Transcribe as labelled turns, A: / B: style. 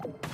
A: you